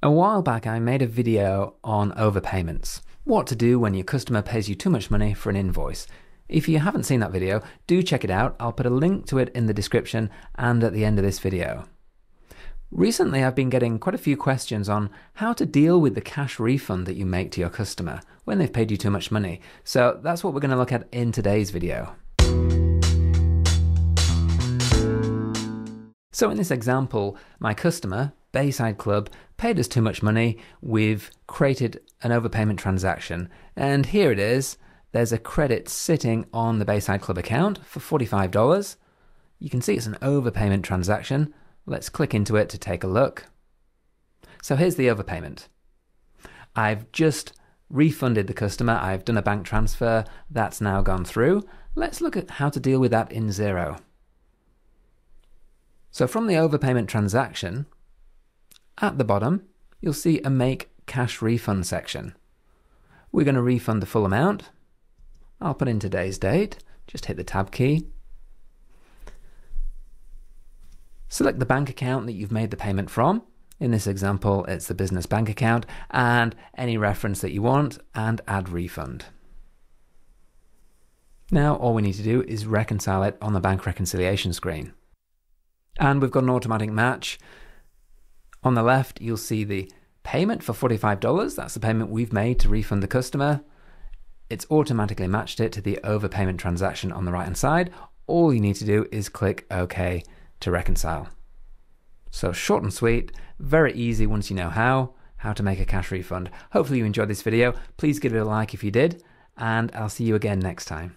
A while back, I made a video on overpayments. What to do when your customer pays you too much money for an invoice. If you haven't seen that video, do check it out. I'll put a link to it in the description and at the end of this video. Recently, I've been getting quite a few questions on how to deal with the cash refund that you make to your customer when they've paid you too much money. So that's what we're going to look at in today's video. So in this example, my customer Bayside Club paid us too much money. We've created an overpayment transaction. And here it is. There's a credit sitting on the Bayside Club account for $45. You can see it's an overpayment transaction. Let's click into it to take a look. So here's the overpayment. I've just refunded the customer. I've done a bank transfer. That's now gone through. Let's look at how to deal with that in Xero. So from the overpayment transaction, at the bottom, you'll see a Make Cash Refund section. We're going to refund the full amount. I'll put in today's date, just hit the Tab key. Select the bank account that you've made the payment from. In this example, it's the business bank account, and any reference that you want, and add refund. Now all we need to do is reconcile it on the bank reconciliation screen. And we've got an automatic match. On the left, you'll see the payment for $45. That's the payment we've made to refund the customer. It's automatically matched it to the overpayment transaction on the right hand side. All you need to do is click OK to reconcile. So short and sweet, very easy once you know how, how to make a cash refund. Hopefully you enjoyed this video. Please give it a like if you did, and I'll see you again next time.